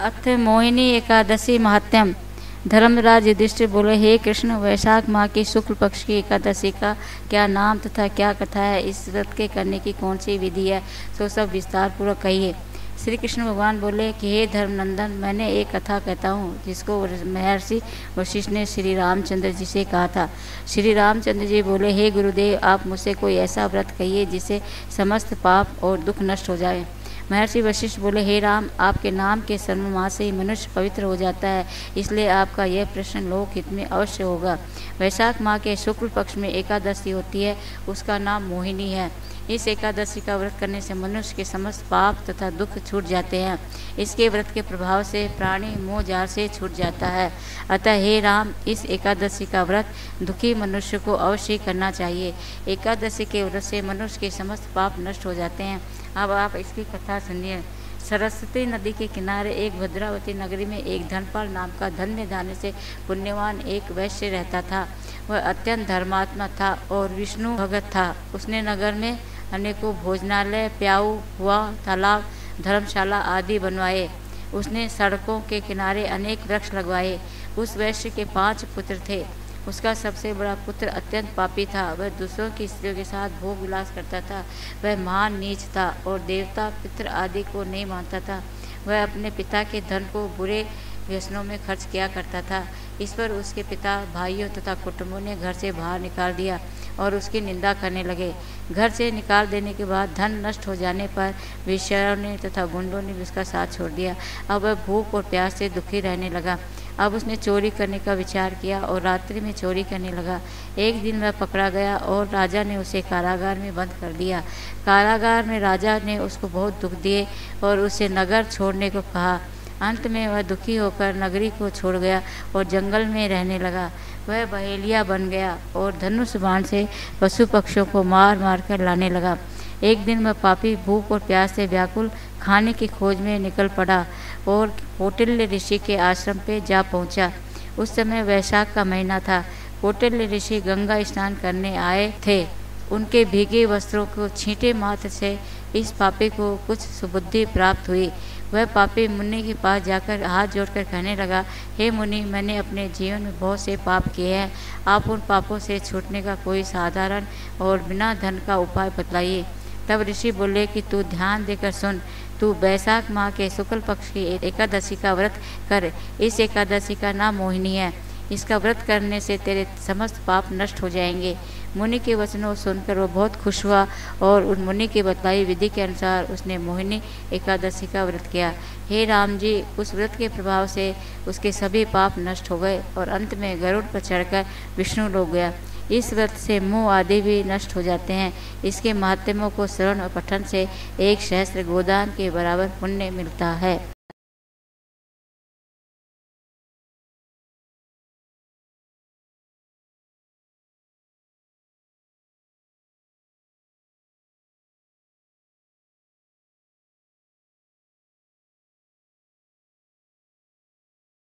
अथ मोहिनी एकादशी महात्म्यम धर्मराज युधिष्ठिर बोले, हे कृष्ण, वैशाख माह की शुक्ल पक्ष की एकादशी का क्या नाम तथा क्या कथा है? इस व्रत के करने की कौन सी विधि है? तो सब विस्तार पूर्वक कहिए। श्री कृष्ण भगवान बोले, कि हे धर्मनंदन, मैंने एक कथा कहता हूँ, जिसको महर्षि वशिष्ठ ने श्री रामचंद्र जी से कहा था। श्री रामचंद्र जी बोले, हे गुरुदेव, आप मुझसे कोई ऐसा व्रत कहिए जिससे समस्त पाप और दुख नष्ट हो जाए। महर्षि वशिष्ठ बोले, हे राम, आपके नाम के सर्वमा से ही मनुष्य पवित्र हो जाता है, इसलिए आपका यह प्रश्न लोक हित में अवश्य होगा। वैशाख माह के शुक्ल पक्ष में एकादशी होती है, उसका नाम मोहिनी है। इस एकादशी का व्रत करने से मनुष्य के समस्त पाप तथा दुख छूट जाते हैं। इसके व्रत के प्रभाव से प्राणी मोह जार से छूट जाता है। अतः हे राम, इस एकादशी का व्रत दुखी मनुष्य को अवश्य करना चाहिए। एकादशी के व्रत से मनुष्य के समस्त पाप नष्ट हो जाते हैं। अब आप इसकी कथा सुनिए। सरस्वती नदी के किनारे एक भद्रावती नगरी में एक धनपाल नाम का धन्य धान्य से पुण्यवान एक वैश्य रहता था। वह अत्यंत धर्मात्मा था और विष्णु भगत था। उसने नगर में अनेकों भोजनालय, प्याऊ, हुआ, तालाब, धर्मशाला आदि बनवाए। उसने सड़कों के किनारे अनेक वृक्ष लगवाए। उस वैश्य के पाँच पुत्र थे। उसका सबसे बड़ा पुत्र अत्यंत पापी था। वह दूसरों की स्त्रियों के साथ भोग विलास करता था। वह महान नीच था और देवता पितृ आदि को नहीं मानता था। वह अपने पिता के धन को बुरे व्यसनों में खर्च किया करता था। इस पर उसके पिता, भाइयों तथा कुटुंबों ने घर से बाहर निकाल दिया और उसकी निंदा करने लगे। घर से निकाल देने के बाद धन नष्ट हो जाने पर विषयों ने तथा गुंडों ने भी उसका साथ छोड़ दिया। अब वह भूख और प्यास से दुखी रहने लगा। अब उसने चोरी करने का विचार किया और रात्रि में चोरी करने लगा। एक दिन वह पकड़ा गया और राजा ने उसे कारागार में बंद कर दिया। कारागार में राजा ने उसको बहुत दुख दिए और उसे नगर छोड़ने को कहा। अंत में वह दुखी होकर नगरी को छोड़ गया और जंगल में रहने लगा। वह बहेलिया बन गया और धनुष बाण से पशु पक्षियों को मार मार कर लाने लगा। एक दिन वह पापी भूख और प्यास से व्याकुल खाने की खोज में निकल पड़ा। और कौटिल्य ऋषि के आश्रम पे जा पहुँचा। उस समय वैशाख का महीना था। कौटिल्य ऋषि गंगा स्नान करने आए थे। उनके भीगे वस्त्रों को छींटे मात्र से इस पापी को कुछ सुबुद्धि प्राप्त हुई। वह पापी मुनि के पास जाकर हाथ जोड़कर कहने लगा, हे मुनि, मैंने अपने जीवन में बहुत से पाप किए हैं। आप उन पापों से छूटने का कोई साधारण और बिना धन का उपाय बतलाइए। तब ऋषि बोले कि, तू ध्यान देकर सुन। तू बैसाख माह के शुक्ल पक्ष की एकादशी का व्रत कर। इस एकादशी का नाम मोहिनी है। इसका व्रत करने से तेरे समस्त पाप नष्ट हो जाएँगे। मुनि के वचनों सुनकर वो बहुत खुश हुआ और उन मुनि की बतलाई विधि के अनुसार उसने मोहिनी एकादशी का व्रत किया। हे राम जी, उस व्रत के प्रभाव से उसके सभी पाप नष्ट हो गए और अंत में गरुड़ पर चढ़कर विष्णु लोग गया। इस व्रत से मुँह आदि भी नष्ट हो जाते हैं। इसके महात्म्यों को श्रवण और पठन से एक सहस्त्र गोदान के बराबर पुण्य मिलता है।